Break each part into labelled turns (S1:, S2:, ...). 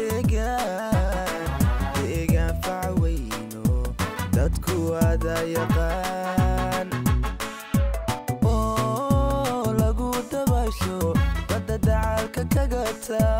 S1: deegaan deegaan facweyno dadku wada yaqaan oo lagu dabasho badda dacalka kaga taal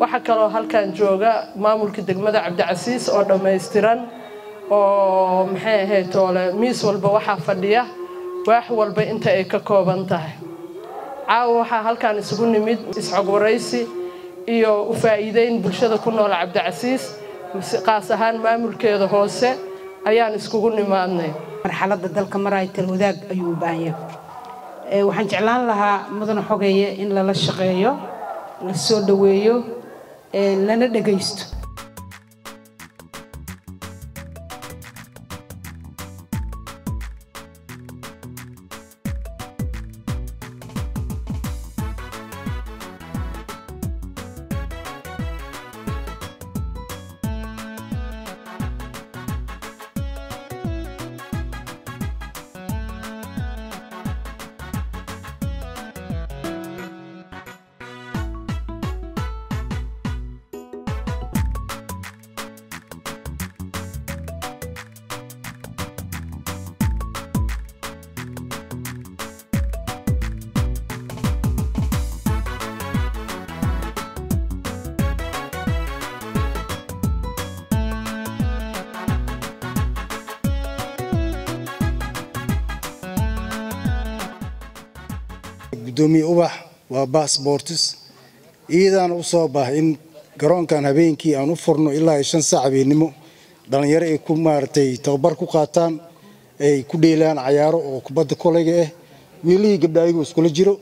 S2: waxaa kaloo halkan jooga maamulka degmada cabdicasiis oo dhammaystiran oo maxay ahayd toole miis walba waxaa fadhiya waax walba inta ay ka kooban tahay. Caawa waxaa halkan isugu nimid isxogwaraysi iyo u faa'iideyn bulshada ku nool cabdicasiis qaas ahaan maamulkeeda hoose ayaan iskugu nimaadnay.
S3: Marxaladda dalka maraya talwadaag ayuu u baahan yahay. Waxaan jeclaan lahaa mudane xogeeye in lala shaqeeyo la soo dhoweeyo ee, lana dhegaysto
S4: gudoomiye ubax waa iyadaana u soo baah in garoonkan habeenkii aan u furno ilaa iyo shan saac habeennimo dhallinyaro ay ku maaragtay tababar ku qaataan ay ku dheelaan cayaaro oo kubadda kolayga ah wiilihii gabdha iskula jiro.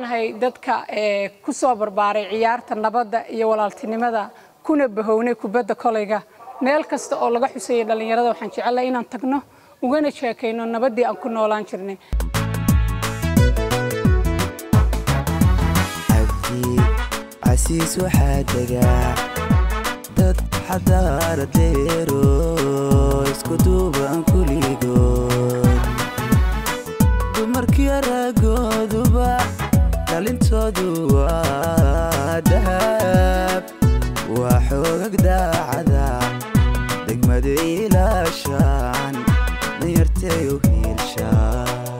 S5: Nahay dadka ee ku soo barbaaray ciyaarta nabadda iyo walaaltinimada kuna bahownay kubadda kolayga. Meel kasta oo laga xuseeyay dhallinyarada waxaan jecelahay inaan tagno ugana sheekayno nabaddii aan ku noolaan jirnay
S1: casiis waxaa degaa dad xadaaradeero isku duuban kuligood dumarkii raagooduba dhalintoodu waa dahab waa xoogag daacada degmaday ilaashaan danyartay u hiilshaan